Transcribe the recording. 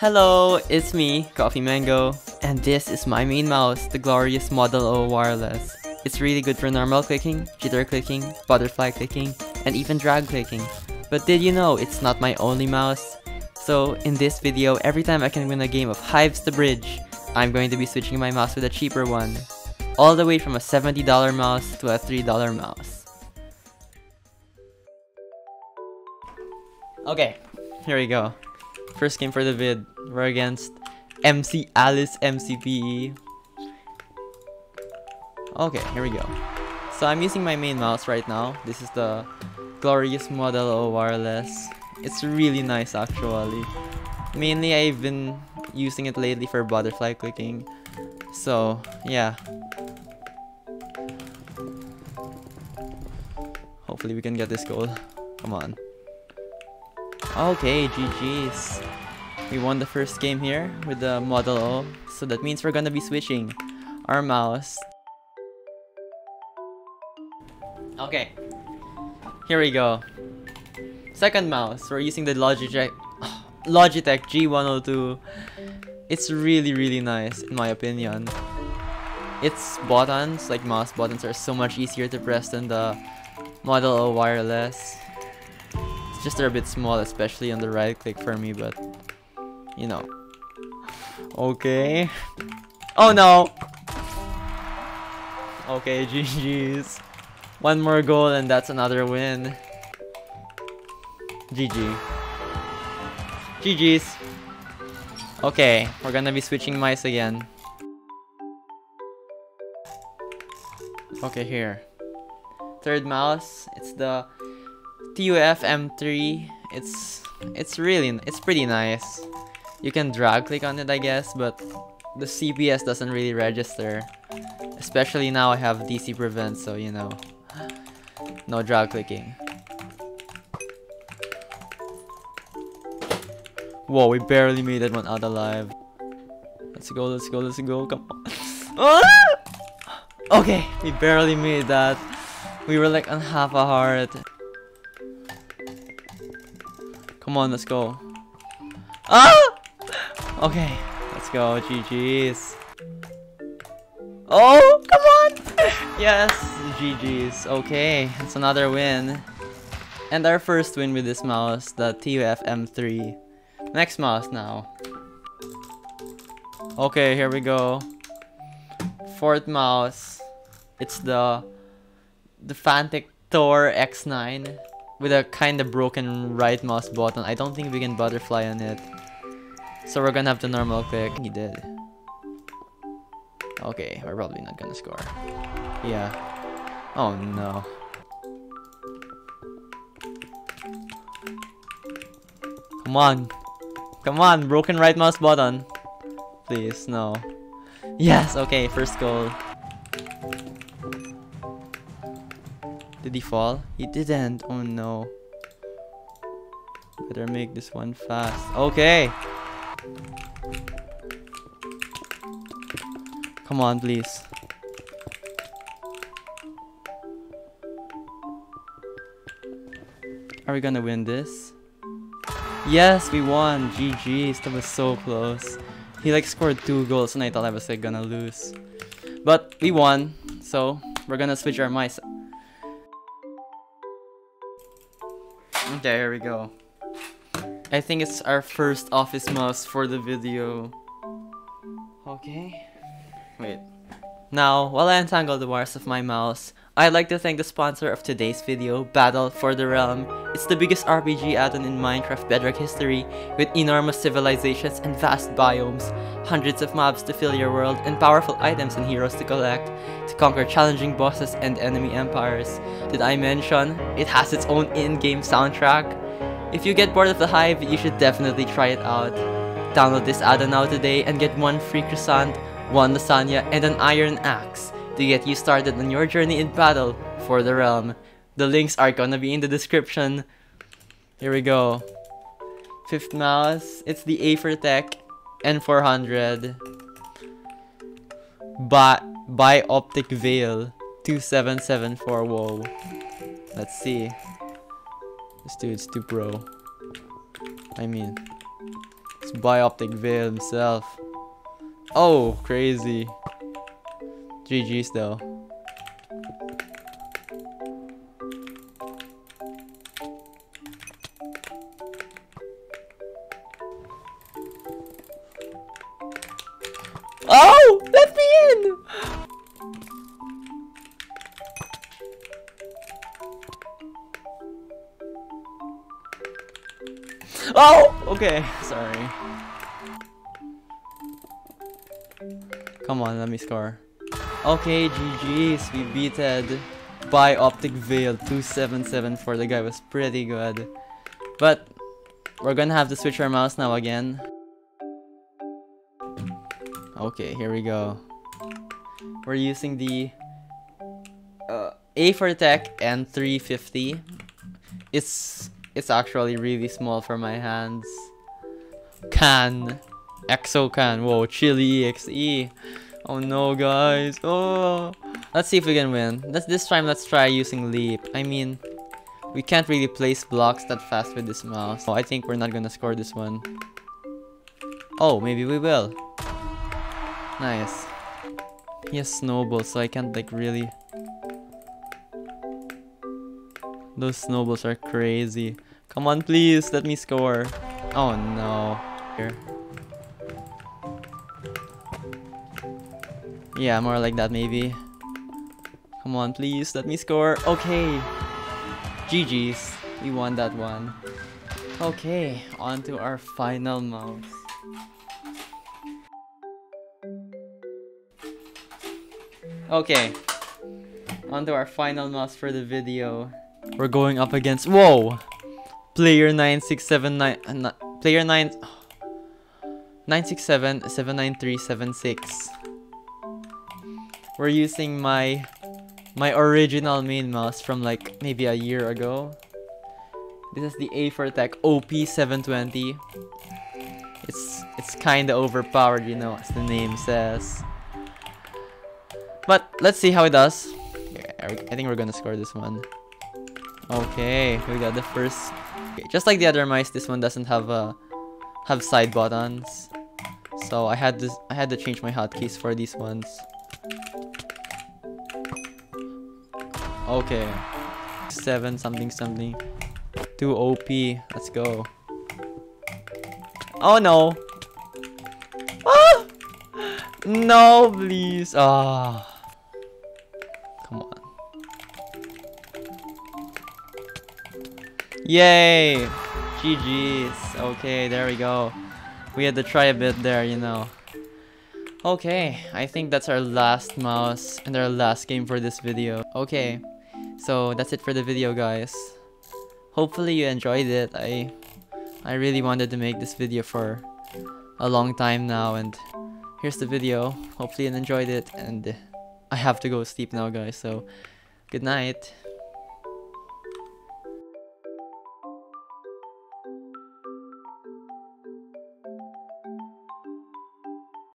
Hello, it's me, Coffee Mango, and this is my main mouse, the glorious Model O Wireless. It's really good for normal clicking, jitter clicking, butterfly clicking, and even drag clicking. But did you know it's not my only mouse? So in this video, every time I can win a game of Hives the Bridge, I'm going to be switching my mouse with a cheaper one. All the way from a $70 mouse to a $3 mouse. Okay, here we go. First game for the vid. We're against MC Alice MCPE. Okay, here we go. So I'm using my main mouse right now. This is the glorious Model O wireless. It's really nice actually. Mainly I've been using it lately for butterfly clicking. So yeah. Hopefully we can get this goal. Come on. Okay, GG's. We won the first game here with the Model O. So that means we're gonna be switching our mouse. Okay. Here we go. Second mouse, we're using the Logitech Logitech G102. It's really really nice in my opinion. Its buttons, like mouse buttons, are so much easier to press than the Model O wireless. Just they're a bit small, especially on the right click for me, but you know. Okay. Oh no! Okay, GG's. One more goal and that's another win. GG. GG's. Okay, we're gonna be switching mice again. Okay, here. Third mouse, it's the TUF M3. It's it's really it's pretty nice. You can drag click on it, I guess, but the CPS doesn't really register. Especially now I have DC prevent, so you know, no drag clicking. Whoa, we barely made that one out alive. Let's go, let's go, let's go, come on. Okay, we barely made that. We were like on half a heart. Come on, let's go. Ah! Okay, let's go. GG's. Oh, come on! yes, GG's. Okay, it's another win. And our first win with this mouse, the TUF M3. Next mouse now. Okay, here we go. Fourth mouse. It's the the Fantech Thor X9 with a kind of broken right mouse button. I don't think we can butterfly on it. So we're gonna have to normal click. He did. Okay, we're probably not gonna score. Yeah. Oh no. Come on. Come on, broken right mouse button. Please, no. Yes, okay, first goal. Did he fall? He didn't. Oh no. Better make this one fast. Okay. Come on, please. Are we gonna win this? Yes, we won. GG's. That was so close. He like scored two goals and I thought I was like gonna lose. But we won. So we're gonna switch our mice Okay, here we go. I think it's our first office mouse for the video. Okay. Wait. Now, while I untangle the wires of my mouse, I'd like to thank the sponsor of today's video, Battle for the Realm. It's the biggest RPG add-on in Minecraft Bedrock history, with enormous civilizations and vast biomes, hundreds of mobs to fill your world, and powerful items and heroes to collect, to conquer challenging bosses and enemy empires. Did I mention, it has its own in-game soundtrack? If you get bored of the Hive, you should definitely try it out. Download this add-on now today and get one free croissant, one lasagna, and an iron axe to get you started on your journey in battle for the realm. The links are gonna be in the description. Here we go. Fifth mouse, it's the A4Tech, N400. By, by Optic Veil 2774, whoa. Let's see. This dude's too pro. I mean, It's Bioptic Veil himself. Oh, crazy. GG's though. Oh! Let me in! Oh! Okay, sorry. Come on, let me score. Okay, GG's. We beated Bioptic Veil 277 for the guy was pretty good. But we're gonna have to switch our mouse now again. Okay, here we go. We're using the uh, A for tech and 350. It's it's actually really small for my hands. Can. Exo can. Whoa, Chili EXE. Oh no, guys. Oh. Let's see if we can win. Let's, this time, let's try using Leap. I mean, we can't really place blocks that fast with this mouse. So I think we're not gonna score this one. Oh, maybe we will. Nice. He has snowballs, so I can't like really... Those snowballs are crazy. Come on, please, let me score. Oh no. Here. Yeah, more like that maybe. Come on, please, let me score. Okay. GG's. We won that one. Okay, on to our final mouse. Okay. On to our final mouse for the video. We're going up against whoa, player nine six seven nine uh, player nine nine six seven seven nine three seven six. We're using my my original main mouse from like maybe a year ago. This is the A4Tech OP720. It's it's kind of overpowered, you know, as the name says. But let's see how it does. I think we're gonna score this one. Okay, we got the first. Okay, just like the other mice, this one doesn't have uh, have side buttons. So I had to I had to change my hotkeys for these ones. Okay, seven something something, two OP. Let's go. Oh no! Ah! No, please. Ah. Come on. Yay! GG's. Okay, there we go. We had to try a bit there, you know. Okay, I think that's our last mouse and our last game for this video. Okay, so that's it for the video, guys. Hopefully you enjoyed it. I, I really wanted to make this video for a long time now and here's the video. Hopefully you enjoyed it and I have to go sleep now, guys. So, good night.